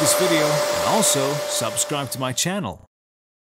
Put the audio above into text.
this video and also subscribe to my channel.